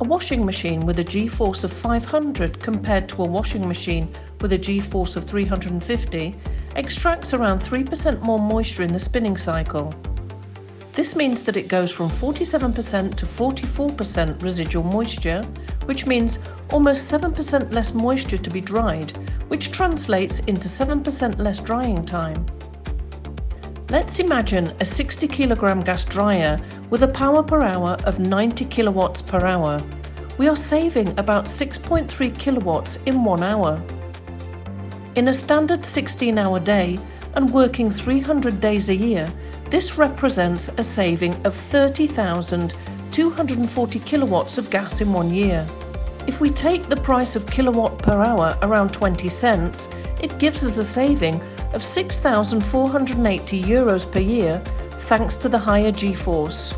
A washing machine with a G-force of 500 compared to a washing machine with a G-force of 350 extracts around 3% more moisture in the spinning cycle. This means that it goes from 47% to 44% residual moisture, which means almost 7% less moisture to be dried, which translates into 7% less drying time. Let's imagine a 60 kilogram gas dryer with a power per hour of 90 kilowatts per hour. We are saving about 6.3 kilowatts in one hour. In a standard 16 hour day and working 300 days a year, this represents a saving of 30,240 kilowatts of gas in one year. If we take the price of kilowatt per hour around 20 cents, it gives us a saving of 6,480 euros per year thanks to the higher G-force.